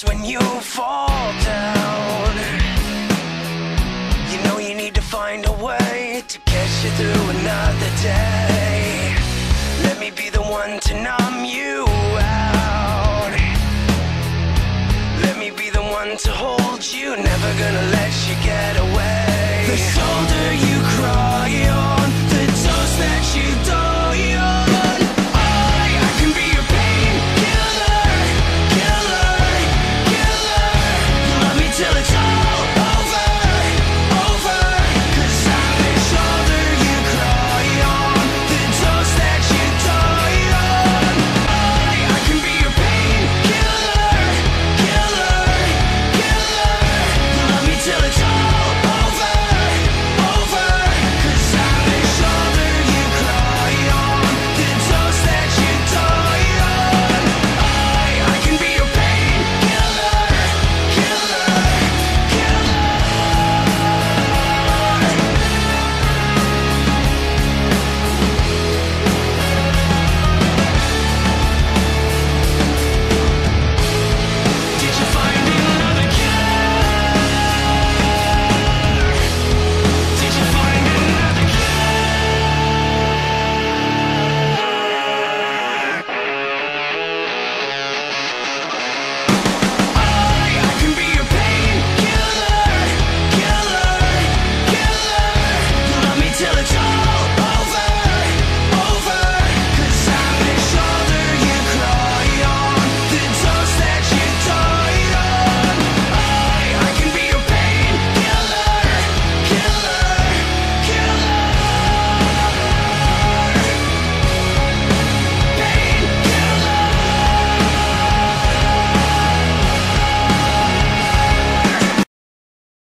when you fall down. You know you need to find a way to get you through another day. Let me be the one to numb you out. Let me be the one to hold you, never gonna let you get away.